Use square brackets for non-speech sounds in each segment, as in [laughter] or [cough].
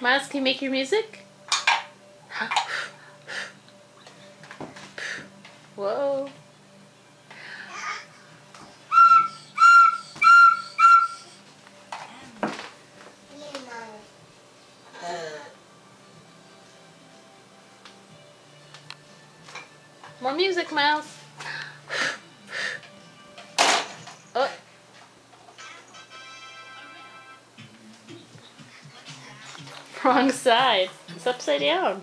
Miles, can you make your music? Whoa. More music, Miles. Wrong side. It's upside down.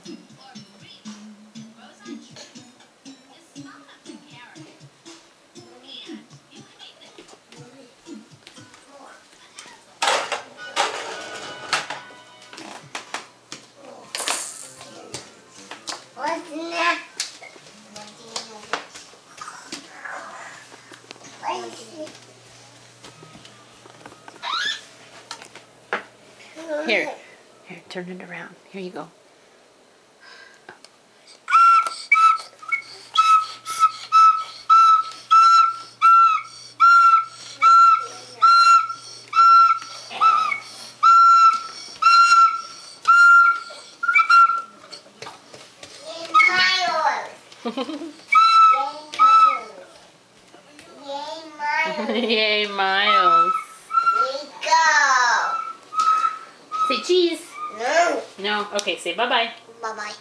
Here. Here, turn it around. Here you go. [laughs] Yay, Miles. Say cheese. No. No. Okay, say bye-bye. Bye-bye.